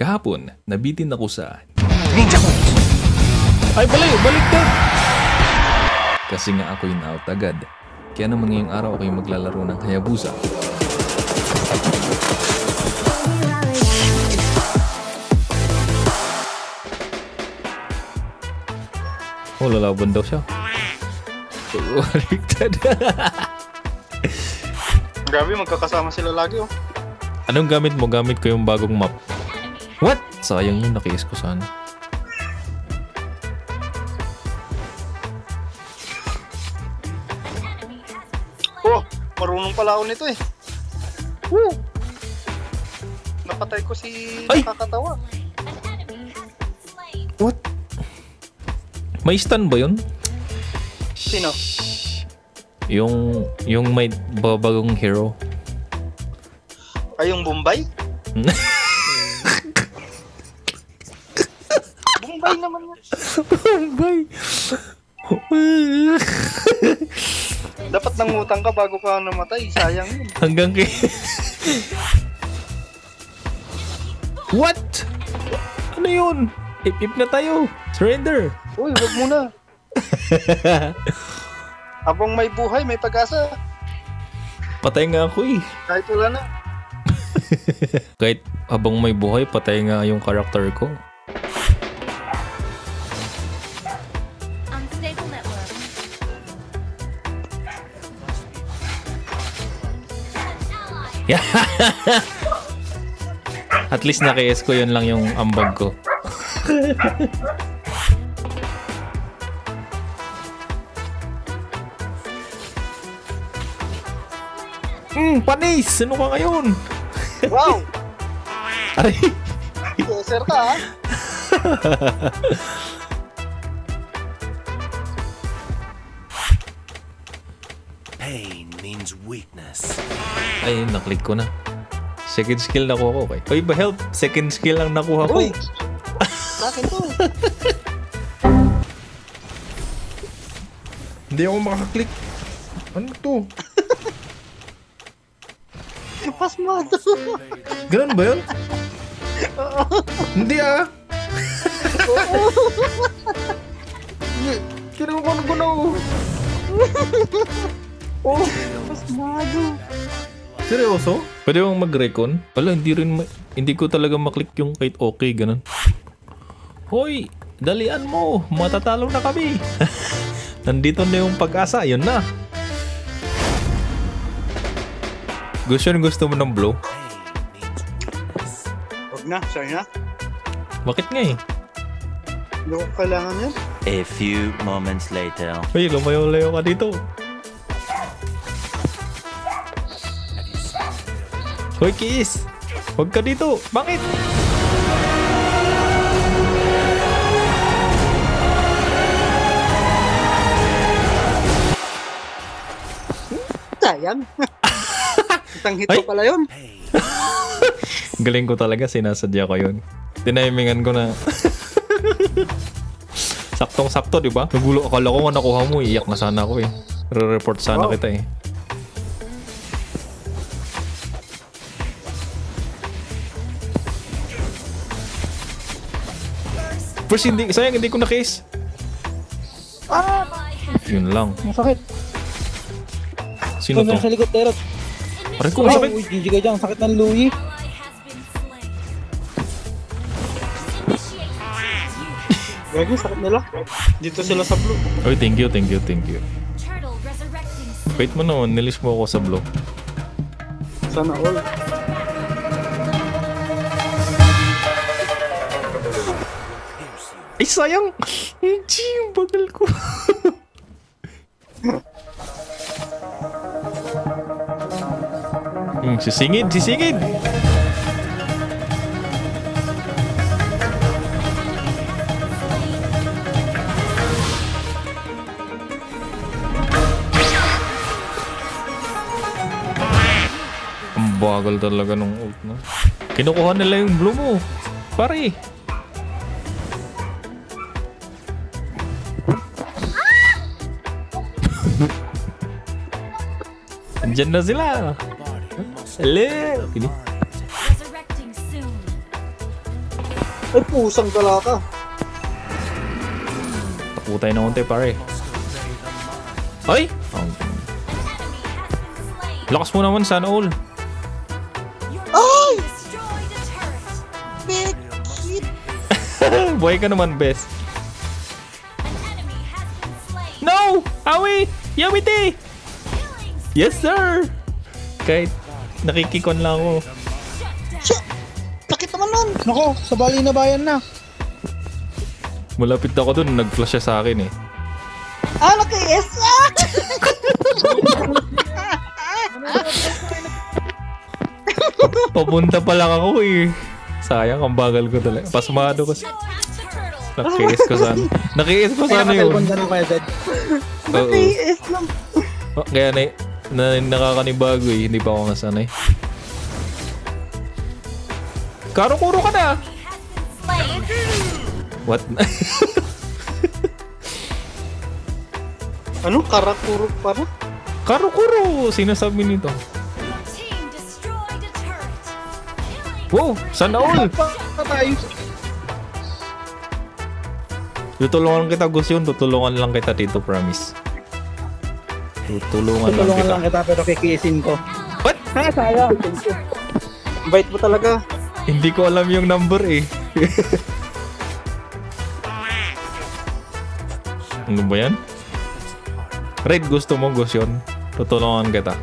Kahapon, nabitin ako sa... Ninja moves! Ay, balay! Baliktad! Kasi nga ako'y na-out agad. Kaya naman ngayong araw ako'y maglalaro ng Hayabusa. Oh, lalaban daw siya. Baliktad. Grabe, magkakasama sila lagi oh. Anong gamit mo? Gamit ko yung bagong map. What? Sayang yun, nakiis ko sana. Oh, marunong pala ako nito eh. Woo! Napatay ko si Ay! nakakatawa. What? May stun ba yun? Sino? Yung, yung may babagong hero. Ay, yung Bombay? Bombay naman yan. Bombay! Dapat nangutang ka bago ka namatay. Sayang yun. Hanggang kay... What? Ano yun? Ip-ip na tayo. Surrender. Uy, wag muna. Habang may buhay, may pag-asa. Patay nga ako eh. Kahit wala na. Kahit habang may buhay, patay nga yung karakter ko. At least naki-S ko yun lang yung ambag ko. Hmm, panis! Ano ka ngayon? Wow! Aray! Yeser ka ha? Pain means weakness. Ay, naklik ko na. Second skill nakuha ko. Okay. Oy, ba help? Second skill lang nakuha ko. Uy! Akin to. Hindi ako makaklik. Ano to? Pasmado. Ganun ba yun? Hindi ah. Kinukuha ko na oh. Oh, Pasmado. Seryoso? Pwede bang mag-recon? Wala, hindi rin, ma- hindi ko talaga maklik yung kahit okay, ganun. Hoy, dalian mo, matatalo na kami. Nandito na yung pag-asa, yun na. Gusto yun, gusto mo ng blow? Huwag na, sorry na. Bakit nga eh? Hindi ko kailangan yan. A few moments later. Uy, lumayo-layo ka dito. Hoy, Kiss! Huwag ka dito! Bakit? Sayang. Isang hit ko Ay! pala yun. Galing ko talaga, sinasadya ko yun. Tinimingan ko na. Saktong-sakto, di ba? Nagulo, akala ko nga nakuha mo, iyak na sana ako eh. Re-report sana Wow. kita eh. First, hindi, sayang hindi ko na-case. Ah! Yun lang. Masakit. Sino to? sa likod, Terot. Aray ko, masakit. uy, GG ka dyan. Sakit ng Louie. Gagi, sakit nila. Dito sila sa blue. Oy, thank you, thank you, thank you. Wait mo naman, nilis mo ako sa blow. Sana all. Ay, sayang! Hindi, yung bagal ko. hmm, sisingid, sisingid! Ang bagal talaga nung ult na. Kinukuha nila yung blue mo. Pare. Andyan na sila. Hello. Ini. Resurrecting soon. Ay, pusang gala ka. Tapo tayo ng unti pare. Ay! Lakas mo naman sana all. Ay! Hit. Buhay ka naman, best. No! Awi! Yamite! Yes, sir! Kahit nakikikon lang ako. Shit! Sakit naman nun. Nako, sa bali na bayan na. Malapit ako dun, nag-flash siya sa akin eh. Ah, naki-S! Ah! Papunta pa lang ako eh. Sayang, ang bagal ko talaga. Pasmado ko. Naki-is ko sana. Naki-is ko sana yun. ka na kaya, Dad. Oo. Naki-S lang. Kaya na, na nakakanibago eh. Hindi pa ako nasanay. Karo-kuro ka na! What? Ano? Karakuro pa na? Karo-kuro! Sinasabi nito. Wow! Sana all! Tutulungan kita, Gus yun. Tutulungan lang kita dito, promise. Tutulungan, lang kita. kita pero kikisin ko. What? Ha, sayang. Bait mo talaga. Hindi ko alam yung number eh. ano ba yan? Red, gusto mo, Gus yun. Tutulungan kita.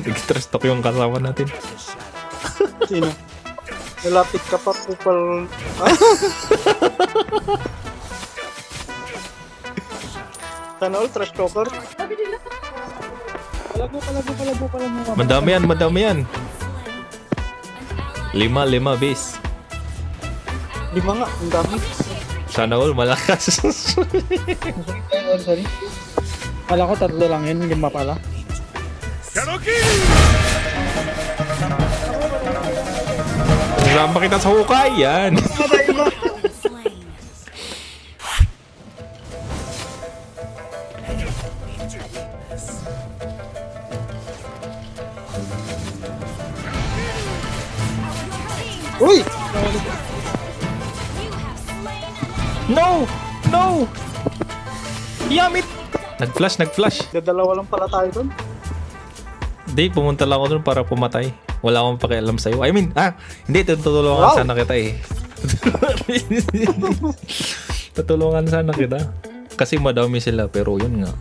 Nag-stress talk yung kasama natin. Sino? Nalapit ka pa kupal. Sana all trash talker. Palago, palago, palago, palago. Madami yan, madami yan. Lima, lima, base. Lima nga, ang dami. Sana all malakas. Sorry, sorry. Kala ko tatlo lang yun, lima pala. Kasama kita sa hukay, yan. Uy! No! No! Yamit! Nag-flash, nag-flash. Dadalawa lang pala tayo dun. Hindi, pumunta lang ako dun para pumatay. Wala akong pakialam sa'yo. I mean, ah, hindi, tutulungan Wow. sana kita eh. tutulungan sana kita. Kasi madami sila, pero yun nga.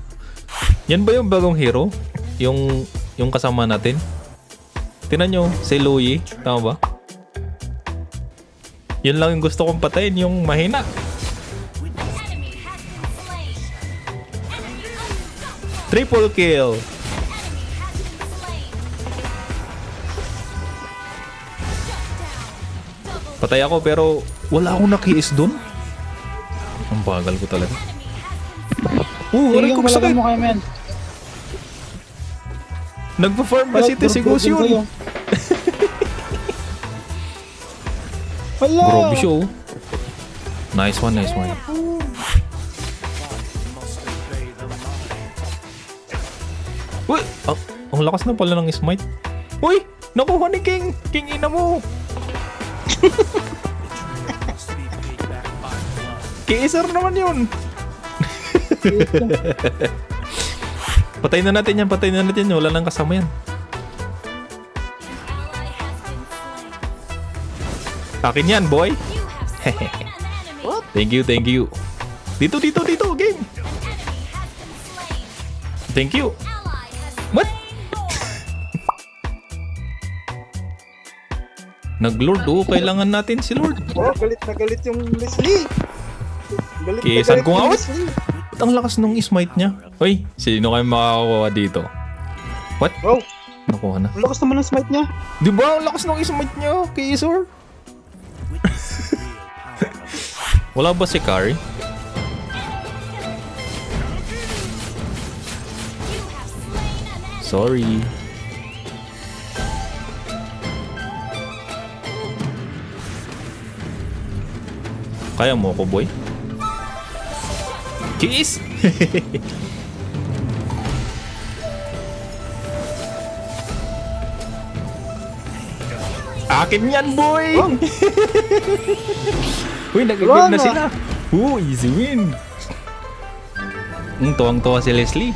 Yan ba yung bagong hero? Yung, yung kasama natin? Tinan nyo, si Louie. Tama ba? Yun lang yung gusto kong patayin, yung mahina. Triple kill. Patay ako pero wala akong nakiis dun. Ang bagal ko talaga. Oh, aray ko sakit. mo kayo, men. Nagpa-farm ito si Gus yun. Hala! Grabe siya oh. Nice one, nice one. Uy! Ah, ang lakas na pala ng smite. Uy! Nakuha ni King! King ina mo! Kiiser naman yun! patay na natin yan, patay na natin yan. Wala nang kasama yan. Akin yan, boy! Thank you, thank you. Dito, dito, dito, game! Thank you! What? Nag-lord oh, kailangan natin si Lord. Oh, galit na galit yung Leslie. Galit Kisan na galit ko nga, yung? Leslie. Ba't ang lakas nung smite niya? Hoy, sino kayo makakakuha dito? What? Wow, Nakuha na. ang lakas naman ng smite niya. Di ba ang lakas nung smite niya, Kisor? Wala ba si Kari? Sorry. Kaya mo ako, boy? Kiss! Akin yan, boy! Oh. Uy, Wala na sila. Oo, easy win. Mm, tuwang-tuwa si Leslie.